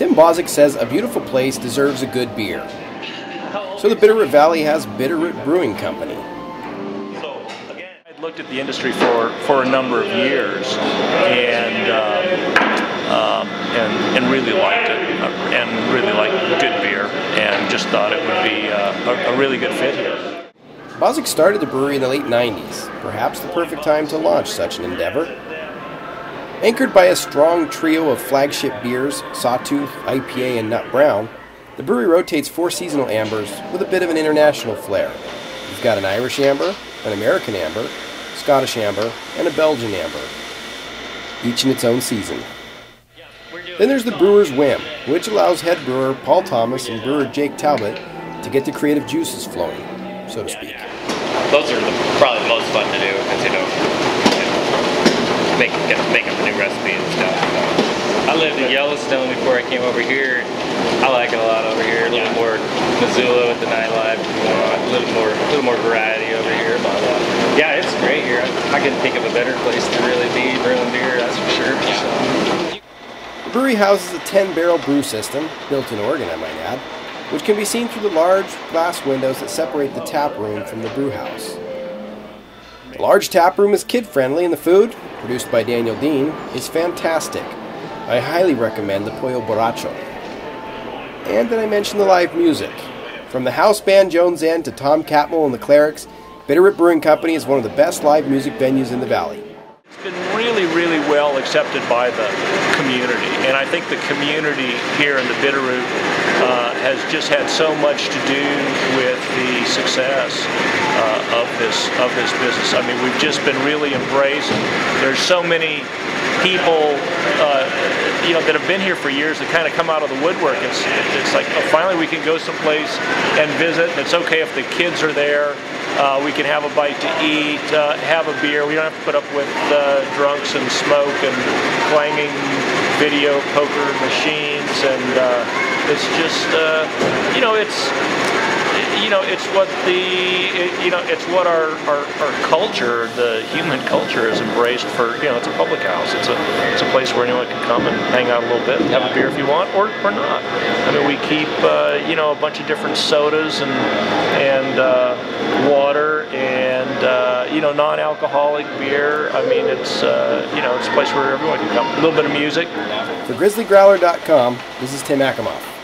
Tim Bozik says a beautiful place deserves a good beer. So the Bitterroot Valley has Bitterroot Brewing Company. So again, I'd looked at the industry for, for a number of years and, um, um, and, and really liked it uh, and really liked good beer and just thought it would be uh, a, a really good fit here. Bozik started the brewery in the late 90s, perhaps the perfect time to launch such an endeavor. Anchored by a strong trio of flagship beers, Sawtooth, IPA, and Nut Brown, the brewery rotates four seasonal ambers with a bit of an international flair. You've got an Irish amber, an American amber, Scottish amber, and a Belgian amber, each in its own season. Then there's the brewer's whim, which allows head brewer Paul Thomas and brewer Jake Talbot to get the creative juices flowing, so to speak. Those are the, probably the most fun to do because you know, make make recipe and stuff. I lived in Yellowstone before I came over here. I like it a lot over here. A little more Missoula with the nightlife. A little more, a little more variety over here. But uh, yeah, it's great here. I, I couldn't think of a better place to really be brewing beer. That's for sure. So. The brewery houses a 10 barrel brew system, built in Oregon, I might add, which can be seen through the large glass windows that separate the tap room from the brew house. The large tap room is kid friendly, and the food, produced by Daniel Dean, is fantastic. I highly recommend the Pollo Borracho. And did I mention the live music? From the house band Jones End to Tom Catmull and the Clerics, Bitterroot Brewing Company is one of the best live music venues in the valley. It's been really, really well accepted by the community, and I think the community here in the Bitterroot uh, has just had so much to do with the success uh, of this of this business. I mean, we've just been really embraced. There's so many people, uh, you know, that have been here for years that kind of come out of the woodwork. It's it's like oh, finally we can go someplace and visit. It's okay if the kids are there. Uh, we can have a bite to eat, uh, have a beer. We don't have to put up with uh, drunks and smoke and clanging video poker machines. And uh, it's just, you know, it's you know, it's what the, it, you know, it's what our, our, our culture, the human culture has embraced for, you know, it's a public house. It's a, it's a place where anyone can come and hang out a little bit, have a beer if you want, or, or not. I mean, we keep, uh, you know, a bunch of different sodas and, and uh, water and, uh, you know, non-alcoholic beer. I mean, it's, uh, you know, it's a place where everyone can come. A little bit of music. For GrizzlyGrowler.com, this is Tim Akimoff.